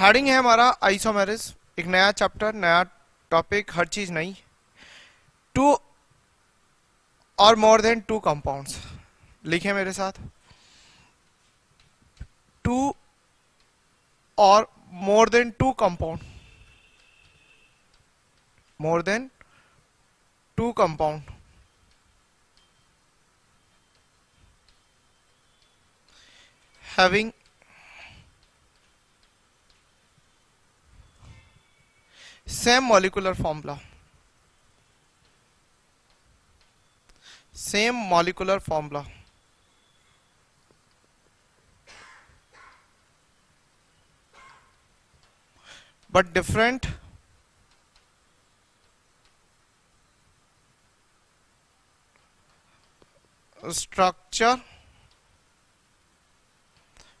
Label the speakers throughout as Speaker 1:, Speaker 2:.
Speaker 1: Heading है हमारा isomerism. एक नया चैप्टर, नया टॉपिक हर चीज़ नई। टू और मोर देन टू कंपाउंड्स लिखे मेरे साथ। टू और more than two compound more than two compound having same molecular formula. Same molecular formula. But different structure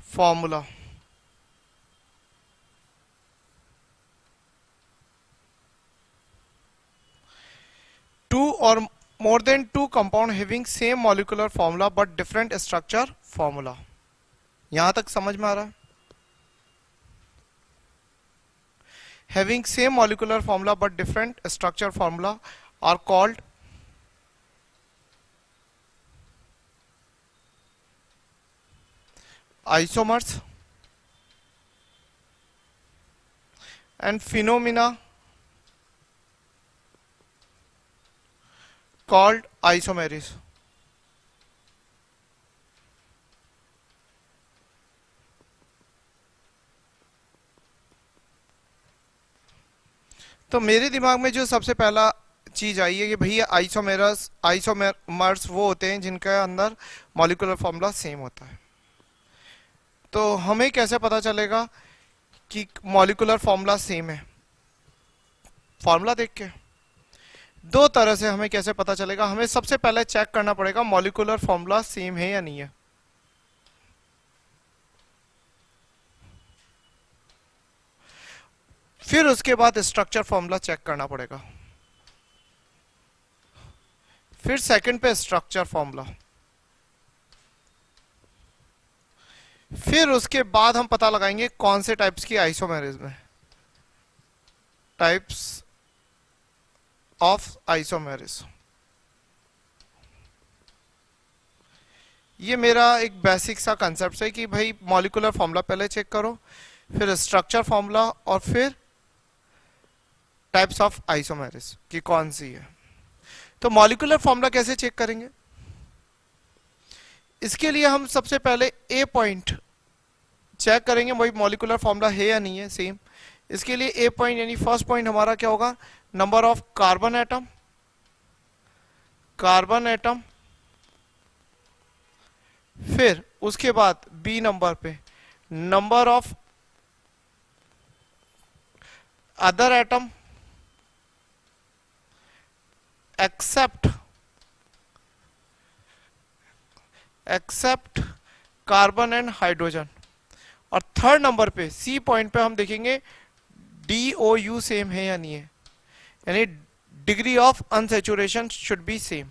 Speaker 1: formula two or more than two compound having same molecular formula but different structure formula यहाँ तक समझ में आ रहा है having same molecular formula but different structure formula are called isomers and phenomena called isomeres. तो मेरे दिमाग में जो सबसे पहला चीज़ आई है कि भैया आइसोमेरस आइसोमर्स वो होते हैं जिनके अंदर मॉलिकुलर फॉर्मूला सेम होता है। तो हमें कैसे पता चलेगा कि मॉलिकुलर फॉर्मूला सेम है? फॉर्मूला देख के। दो तरह से हमें कैसे पता चलेगा? हमें सबसे पहले चेक करना पड़ेगा मॉलिकुलर फॉर्मूला सेम है या नहीं है। फिर उसके बाद स्ट्रक्चर फॉर्मूला चेक करना पड़ेगा। फिर सेकंड पे स्ट्रक्चर फॉर्मूला फिर उसके बाद हम पता लगाएँगे कौन से टाइप्स की आइसोमेरिज में। टाइप्स ऑफ़ आइसोमेरिज ये मेरा एक बेसिक सा कंसेप्ट है कि भाई मॉलिकुलर फॉर्मूला पहले चेक करो, फिर स्ट्रक्चर फॉर्मूला और फिर टाइप्स ऑफ़ आइसोमेरिज की कौन सी है। तो मॉलिकुलर फॉर्मूला कैसे चेक करेंगे? इसके लिए हम सबसे पहले ए पॉइंट चेक करेंगे वही मॉलिकुलर फॉर्मूला है या नहीं है सेम इसके लिए ए पॉइंट यानी फ़र्स्ट पॉइंट हमारा क्या होगा? Number of carbon atom carbon atom फिर उसके बाद बी नंबर पे number of other atom except except carbon and hydrogen और थर्ड नंबर पे सी पॉइंट पे हम देखेंगे डी ओ यू सेम है या नहीं है? यानी degree of unsaturation should be same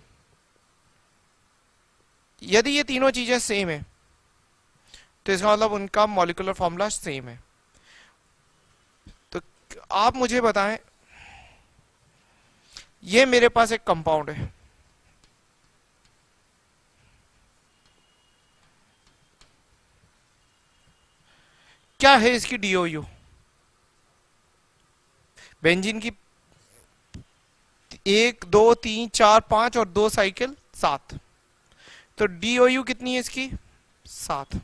Speaker 1: यदि ये तीनों चीज़ें सेम है तो इसका मतलब उनका मॉलिकुलर फॉर्मूला सेम है। तो आप मुझे बताएँ, ये मेरे पास एक कंपाउंड है। क्या है इसकी डीओयू बेंजीन की एक, दो, तीन, चार, पाँच और दो साइकिल, सात। तो डीओयू कितनी है इसकी? सात।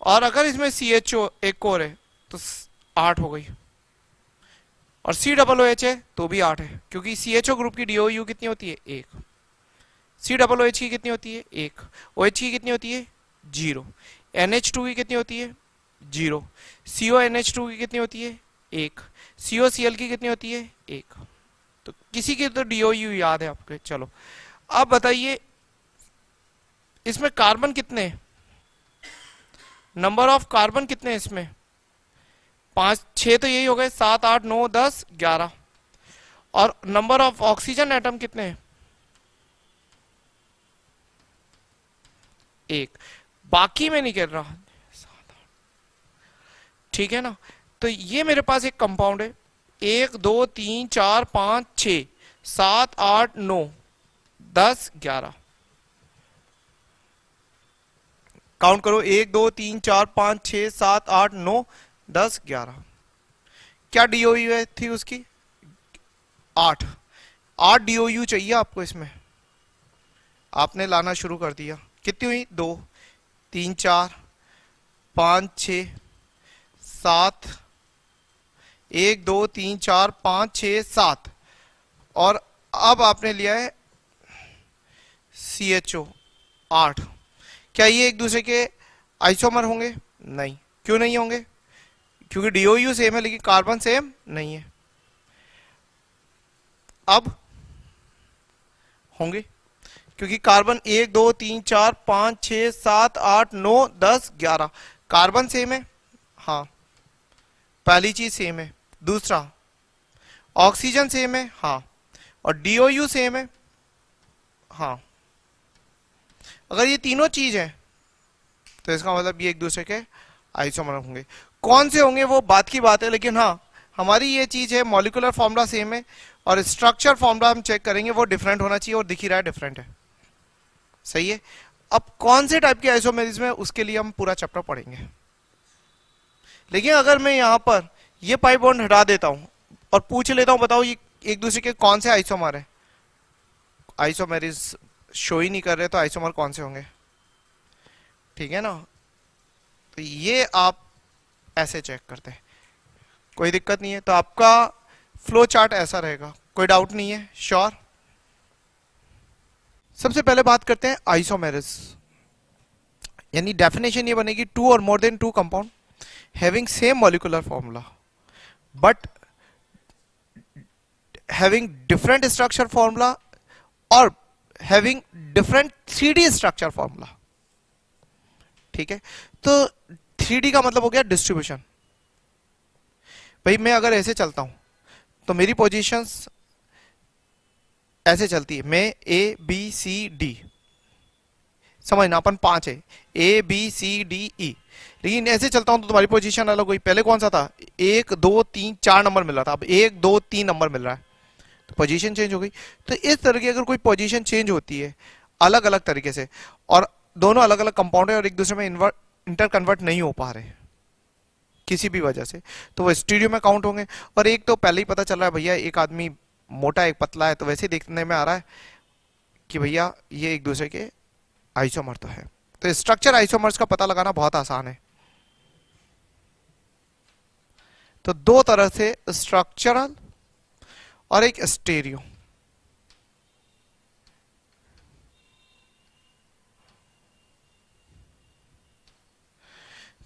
Speaker 1: और अगर इसमें सी एच ओ एक और है तो आठ हो गई। और सी डबल ओ एच है तो भी आठ है, क्योंकि सी एच ओ ग्रुप की डीओयू कितनी होती है? एक। सी डबल ओ एच की कितनी होती है? एक। ओ एच की कितनी होती है? ज़ीरो। एन एच टू की कितनी होती है? Zero. C O N H two की कितनी होती है? एक। सी ओ सी एल की कितनी होती है? एक। तो किसी की तो DOU याद है आपके। चलो। अब बताइए, इसमें कार्बन कितने नंबर ऑफ़ कार्बन कितने हैं इसमें? पाँच, छह तो यही हो गए। सात, आठ, नौ, दस, ग्यारह। और नंबर ऑफ़ ऑक्सीजन एटम कितने हैं? एक। बाकी में नहीं कर रहा। ठीक है ना? तो ये मेरे पास एक कंपाउंड है। एक, दो, तीन, चार, पाँच छ सात, आठ, नौ, दस, ग्यारह। काउंट करो। एक, दो, तीन, चार, पाँच छ सात, आठ, नौ, दस, ग्यारह। क्या डीओयू थी उसकी? आठ। आठ डीओयू चाहिए आपको इसमें? आपने लाना शुरू कर दिया। कितनी हुई? दो, तीन, चार, पाँच छ सात, एक, दो, तीन, चार, पाँच छ सात। और अब आपने लिया है सी एच ओ आठ। क्या ये एक दूसरे के आइसोमर होंगे? नहीं। क्यों नहीं होंगे? क्योंकि डीओयू सेम है, लेकिन कार्बन सेम नहीं है। अब होंगे? क्योंकि कार्बन एक, दो, तीन, चार, पाँच छ सात, आठ, नौ, दस, ग्यारह। कार्बन सेम है? हाँ। पहली चीज़ सेम है, दूसरा ऑक्सीजन सेम है हाँ और डीओयू सेम है हाँ। अगर ये तीनों चीज़ है तो इसका मतलब ये एक दूसरे के आइसोमर होंगे। कौन से होंगे वो बात की बात है, लेकिन हाँ हमारी ये चीज़ है मॉलिकुलर फॉर्मूला सेम है, और स्ट्रक्चर फॉर्मूला हम चेक करेंगे, वो डिफरेंट होना चाहिए और दिख ही रहा है डिफरेंट है। सही है? अब कौन से टाइप के आइसोमेरिज्म में उसके लिए हम पूरा चैप्टर पढ़ेंगे। लेकिन अगर मैं यहाँ पर ये पाई बॉन्ड हटा देता हूँ और पूछ लेता हूँ, बताओ ये एक दूसरे के कौन से आइसोमर है? आइसोमेरिज शो ही नहीं कर रहे तो आइसोमर कौन से होंगे? ठीक है ना? तो ये आप ऐसे चेक करते हैं। कोई दिक्कत नहीं है तो आपका फ्लो चार्ट ऐसा रहेगा। कोई डाउट नहीं है? श्योर सबसे पहले बात करते हैं आइसोमेरिस यानी डेफिनेशन ये बनेगी टू और more than two compound having same molecular formula but having different structure formula और having different three structure formula ठीक है? तो थ्री का मतलब हो गया डिस्ट्रीब्यूशन भाई मैं अगर ऐसे चलता हूँ तो मेरी पोजीशंस ऐसे चलती है। मैं ए बी सी डी समझना, अपन पाँच है। A B C D E लेकिन ऐसे चलता हूँ तो तुम्हारी पोजीशन अलग हुई। पहले कौन सा था? एक, दो, तीन, चार नंबर मिल रहा था। अब एक, दो, तीन नंबर मिल रहा है। तो पोजीशन चेंज हो गई। तो इस तरह की अगर कोई पोजीशन चेंज होती है अलग अलग तरीके से, और दोनों अलग अलग कंपाउंड है और एक दूसरे में इंटर कन्वर्ट नहीं हो पा रहे किसी भी वजह से तो वो स्टूडियो में काउंट होंगे। और एक तो पहले ही पता चल रहा है, भैया, एक आदमी मोटा, एक पतला है तो वैसे देखने में आ रहा है कि भैया, ये एक दूसरे के आइसोमर तो है। तो स्ट्रक्चर आइसोमर्स का पता लगाना बहुत आसान है। तो दो तरह से स्ट्रक्चरल और एक स्टेरियो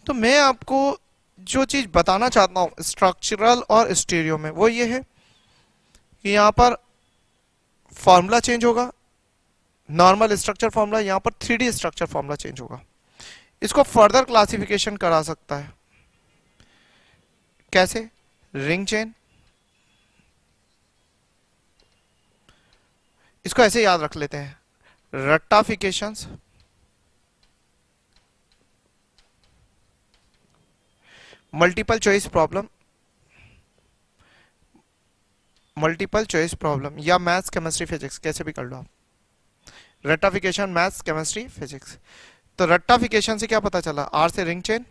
Speaker 1: तो मैं आपको जो चीज़ बताना चाहता हूँ स्ट्रक्चरल और स्टेरियो में, वो ये है कि यहाँ पर फॉर्मूला चेंज होगा नॉर्मल स्ट्रक्चर फॉर्मूला, यहाँ पर थ्री स्ट्रक्चर फॉर्मूला चेंज होगा। इसको फर्दर क्लासिफिकेशन करा सकता है। कैसे? Ring chain. इसको ऐसे याद रख लेते हैं। रट्टाफिकेशन multiple choice problem. Multiple choice problem. या मैथ्स, केमिस्ट्री, फिजिक्स, कैसे भी कर लो आप। रट्टाफिकेशन, मैथ्स, केमिस्ट्री, फिजिक्स। तो रट्टाफिकेशन से क्या पता चला? आर से रिंग चेन?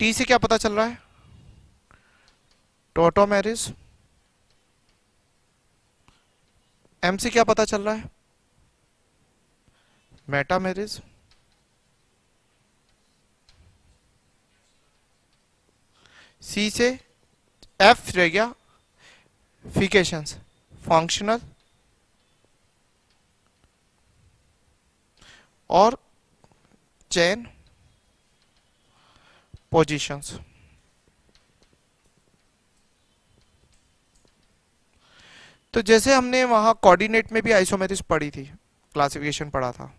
Speaker 1: टी से क्या पता चल रहा है? टोटोमेरिज एम से क्या पता चल रहा है? मेटामेरिज सी से एफ़ रह गया फिकेशंस फंक्शनल और चेन पोजीशंस तो जैसे हमने वहाँ कोऑर्डिनेट में भी आइसोमेरिस पढ़ी थी क्लासिफिकेशन पढ़ा था।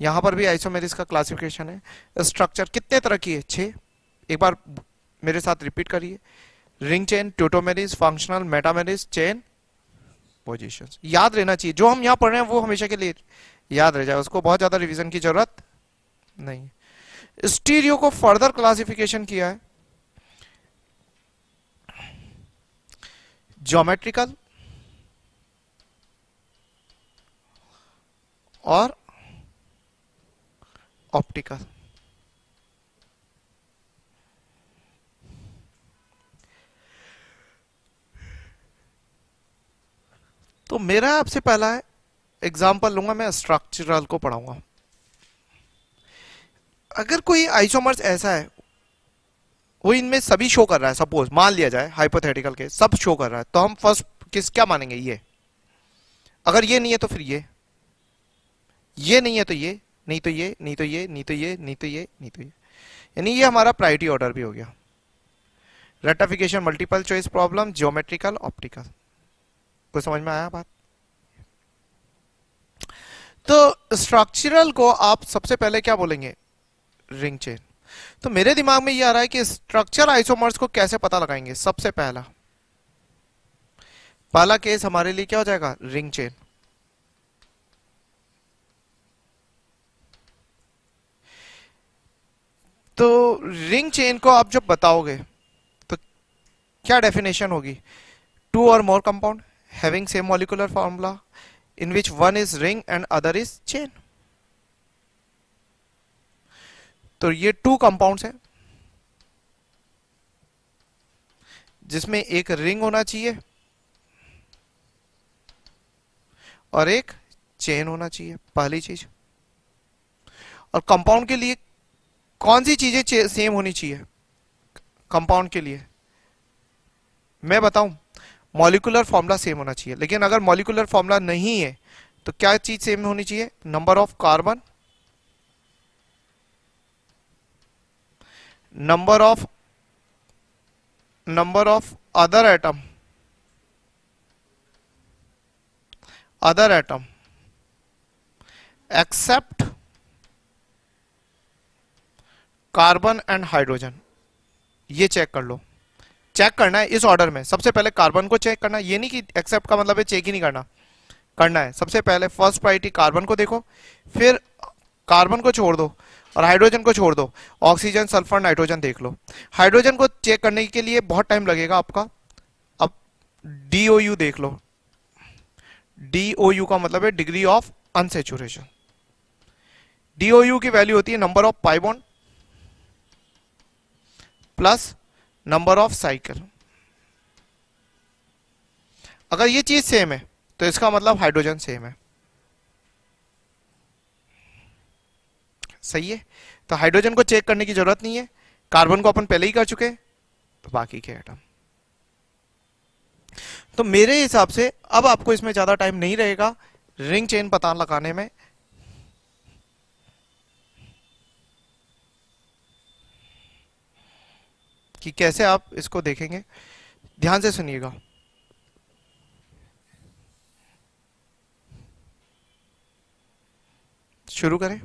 Speaker 1: यहाँ पर भी आइसोमेरिस का क्लासिफिकेशन है। स्ट्रक्चर कितने तरह की है? छह एक बार मेरे साथ रिपीट करिए। Ring chain tautomerism functional metamerism chain position याद रहना चाहिए। जो हम यहाँ पढ़ रहे हैं, वो हमेशा के लिए याद रह जाए। उसको बहुत ज़्यादा रिविजन की ज़रूरत नहीं। स्टीरियो को फर्दर क्लासिफिकेशन किया है। ज्योमेट्रिकल और ऑप्टिकल मेरा आपसे पहला है एग्ज़ाम्पल लूँगा, मैं स्ट्रक्चरल को पढ़ाऊँगा। अगर कोई आइसोमर्स ऐसा है, वो इनमें सभी शो कर रहा है सपोज़ मान लिया जाए हाइपोथेटिकल के सब शो कर रहा है तो हम फ़र्स्ट किस, क्या मानेंगे, ये? अगर ये नहीं है तो फिर ये। ये नहीं है तो ये, नहीं तो ये, नहीं तो ये, नहीं तो ये, नहीं तो ये, नहीं तो ये। यानी ये हमारा प्रायोरिटी ऑर्डर भी हो गया। Ratification multiple choice problem geometrical optical कुछ समझ में आया बात? तो स्ट्रक्चरल को आप सबसे पहले क्या बोलेंगे? रिंग चेन तो मेरे दिमाग में ये आ रहा है कि स्ट्रक्चर आइसोमर्स को कैसे पता लगाएँगे? सबसे पहला। पहला केस हमारे लिए क्या हो जाएगा? रिंग चेन तो रिंग चेन को आप जब बताओगे तो क्या डेफिनेशन होगी? टू और more compound having same molecular formula in which one is ring and other is chain तो ये टू कंपाउंड्स है, जिसमें एक रिंग होना चाहिए और एक चेन होना चाहिए, पहली चीज़। और कंपाउंड के लिए कौन सी चीज़ें सेम होनी चाहिए? कंपाउंड के लिए। मैं बताऊँ मॉलिकुलर फॉर्मूला सेम होना चाहिए। लेकिन अगर मॉलिकुलर फॉर्मूला नहीं है तो क्या चीज़ सेम होनी चाहिए? Number of carbon number of number of other atom other atom except carbon and hydrogen ये चेक कर लो। चेक करना है इस ऑर्डर में। सबसे पहले कार्बन को चेक करना। ये नहीं कि एक्सेप्ट का मतलब है चेक ही नहीं करना। करना है। सबसे पहले फ़र्स्ट प्रायोरिटी कार्बन को देखो। फिर कार्बन को छोड़ दो और हाइड्रोजन को छोड़ दो। ऑक्सीजन सल्फ़र नाइट्रोजन देख लो। हाइड्रोजन को चेक करने के लिए बहुत टाइम लगेगा आपका। अब डीओयू देख लो। डीओयू का मतलब है डिग्री ऑफ़ अनसेचुरेशन डीओयू की वैल्यू होती है number of pi bond plus number of cycle अगर ये चीज़ सेम है तो इसका मतलब हाइड्रोजन सेम है। सही है? तो हाइड्रोजन को चेक करने की ज़रूरत नहीं है। कार्बन को अपन पहले ही कर चुके तो बाकी के एटम तो मेरे हिसाब से अब आपको इसमें ज़्यादा टाइम नहीं रहेगा। रिंग चेन पता लगाने में कि कैसे आप इसको देखेंगे? ध्यान से सुनिएगा। शुरू करें।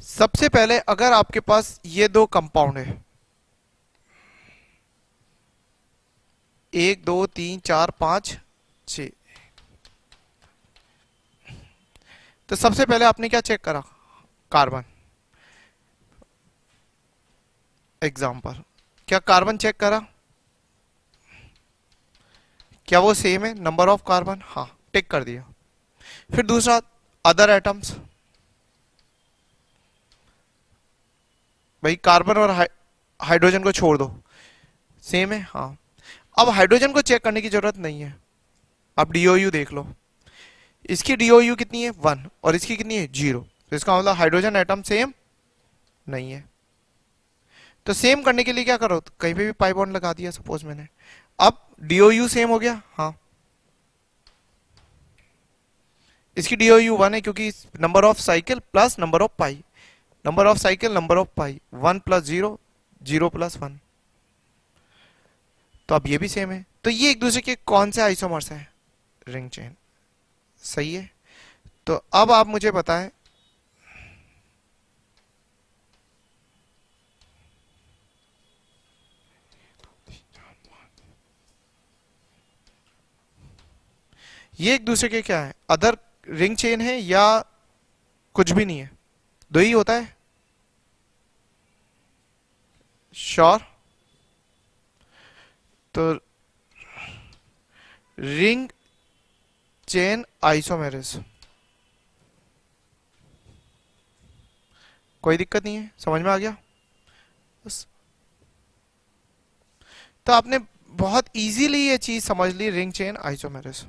Speaker 1: सबसे पहले अगर आपके पास ये दो कंपाउंड है, एक, दो, तीन, चार, पाँच छ तो सबसे पहले आपने क्या चेक करा? कार्बन एग्ज़ाम्पल क्या कार्बन चेक करा? क्या वो सेम है? नंबर ऑफ़ कार्बन हाँ टिक कर दिया। फिर दूसरा अदर एटम्स भाई कार्बन और हाइड्रोजन को छोड़ दो। सेम है? हाँ। अब हाइड्रोजन को चेक करने की ज़रूरत नहीं है। अब डीओयू देख लो। इसकी डीओयू कितनी है? वन और इसकी कितनी है? ज़ीरो तो इसका मतलब हाइड्रोजन एटम सेम नहीं है। तो सेम करने के लिए क्या करो? कहीं पे भी पाई बॉन्ड लगा दिया सपोज़ मैंने। अब डीओयू सेम हो गया? हाँ। इसकी डीओयू वन है क्योंकि number of cycle plus number of pi number of cycle number of pi one plus zero zero plus one तो अब ये भी सेम है। तो ये एक दूसरे के कौन से आइसोमर्स हैं? रिंग चेन सही है? तो अब आप मुझे बताएँ ये एक दूसरे के क्या है? अदर रिंग चेन है या कुछ भी नहीं है? दो ही होता है? श्योर तो रिंग चेन आइसोमेरिस कोई दिक्कत नहीं है? समझ में आ गया? बस। तो आपने बहुत इजीली ये चीज़ समझ ली रिंग चेन आइसोमेरिस